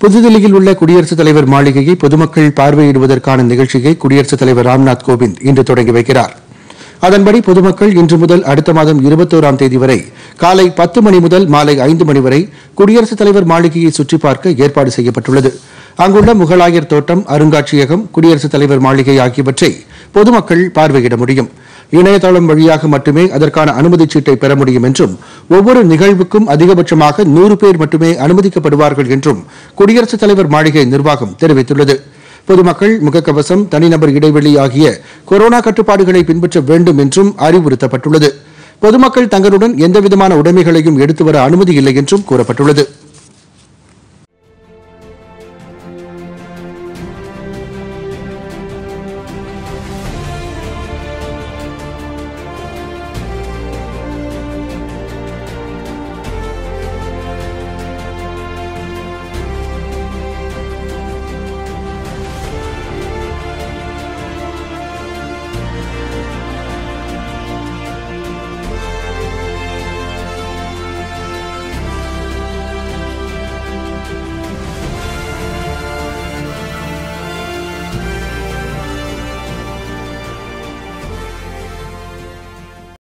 புதுதில்லியில் உள்ள குடியரசுத் தலைவர் மாளிகையை பொதுமக்கள் பார்வையிடுவதற்கான நிகழ்ச்சியை குடியரசுத் தலைவர் ராம்நாத் கோவிந்த் இன்று தொடங்கி வைக்கிறார். அதன்படி பொதுமக்கள் இன்று முதல் அடுத்த மாதம் இருபத்தோராம் தேதி வரை காலை பத்து மணி முதல் மாலை ஐந்து மணி வரை குடியரசுத் தலைவர் மாளிகையை சுற்றி பார்க்க ஏற்பாடு செய்யப்பட்டுள்ளது. அங்குள்ள முகலாயர் தோட்டம் அருங்காட்சியகம் குடியரசுத் தலைவர் மாளிகை ஆகியவற்றை பொதுமக்கள் பார்வையிட முடியும். இணையதளம் வழியாக மட்டுமே அதற்கான அனுமதிச் சீட்டை பெற முடியும் என்றும் ஒவ்வொரு நிகழ்வுக்கும் அதிகபட்சமாக நூறு பேர் மட்டுமே அனுமதிக்கப்படுவார்கள் என்றும் குடியரசுத் தலைவர் மாளிகை நிர்வாகம் தெரிவித்துள்ளது. பொதுமக்கள் முகக்கவசம் தனிநபர் இடைவெளி ஆகிய கொரோனா கட்டுப்பாடுகளை பின்பற்ற வேண்டும் என்றும் அறிவுறுத்தப்பட்டுள்ளது. பொதுமக்கள் தங்களுடன் எந்தவிதமான உடைமைகளையும் எடுத்து வர அனுமதி இல்லை என்றும் கூறப்பட்டுள்ளது.